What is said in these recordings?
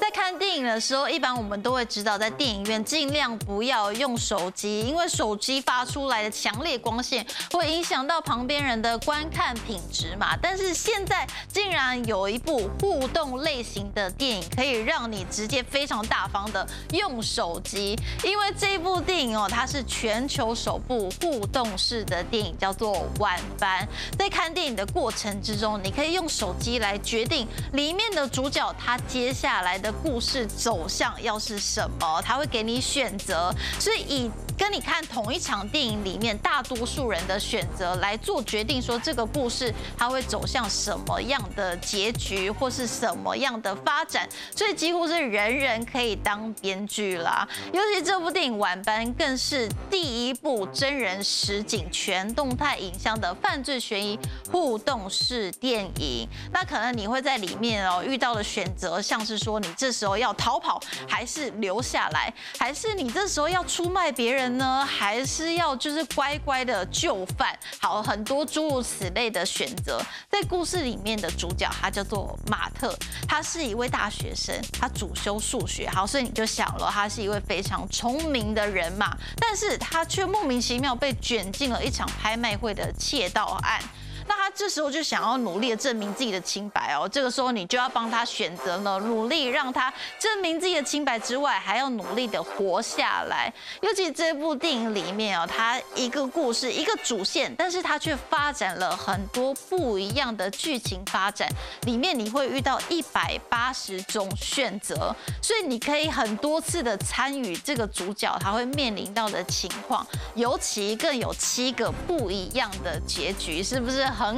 在看电影的时候，一般我们都会知道，在电影院尽量不要用手机，因为手机发出来的强烈光线会影响到旁边人的观看品质嘛。但是现在竟然有一部互动类型的电影，可以让你直接非常大方的用手机，因为这部电影哦，它是全球首部互动式的电影，叫做《晚班》。在看电影的过程之中，你可以用手机来决定里面的主角他接下来的。故事走向要是什么，他会给你选择，所以以跟你看同一场电影里面大多数人的选择来做决定，说这个故事它会走向什么样的结局或是什么样的发展，所以几乎是人人可以当编剧啦。尤其这部电影《晚班》更是第一部真人实景全动态影像的犯罪悬疑互动式电影。那可能你会在里面哦遇到的选择，像是说你这。时候要逃跑还是留下来，还是你这时候要出卖别人呢？还是要就是乖乖的就范？好，很多诸如此类的选择。在故事里面的主角他叫做马特，他是一位大学生，他主修数学。好，所以你就想了，他是一位非常聪明的人嘛，但是他却莫名其妙被卷进了一场拍卖会的窃盗案。这时候就想要努力的证明自己的清白哦，这个时候你就要帮他选择呢，努力让他证明自己的清白之外，还要努力的活下来。尤其这部电影里面哦，它一个故事一个主线，但是它却发展了很多不一样的剧情发展，里面你会遇到一百八十种选择，所以你可以很多次的参与这个主角他会面临到的情况，尤其更有七个不一样的结局，是不是？很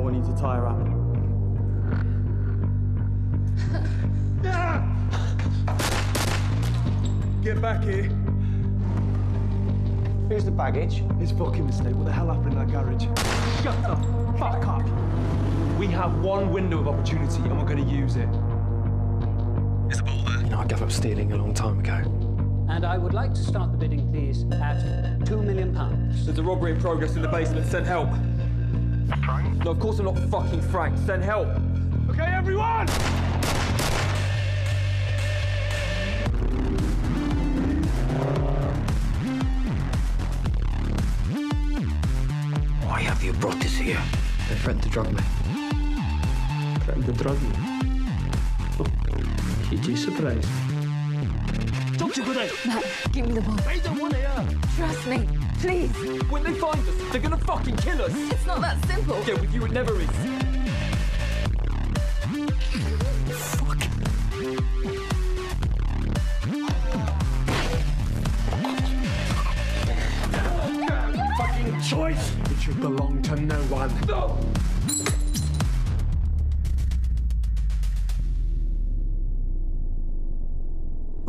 I want you to tie her up. Get back here. Here's the baggage. It's fucking mistake. What the hell happened in that garage? Shut the fuck up. We have one window of opportunity and we're going to use it. Is the ball there? You know, I gave up stealing a long time ago. And I would like to start the bidding, please, at two million pounds. There's a robbery in progress in the basement. Send help. Frank? No, of course I'm not fucking Frank. Send help. Okay, everyone! Why have you brought this here? They threatened to drug me. Threatened to drug oh, you. Oh, PG surprise. Don't you go there! Matt, give me the ball. I don't want it. Trust me, please. When they find us, they're gonna fucking kill us. It's not that simple. Yeah, with you it never is. Fucking choice! It should belong to no one. No!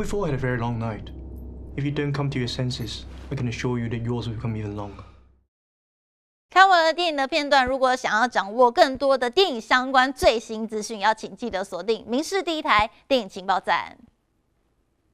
We've all had a very long night. If you don't come to your senses, I can assure you that yours will become even longer. 看完了电影的片段，如果想要掌握更多的电影相关最新资讯，要请记得锁定《民视第一台电影情报站》。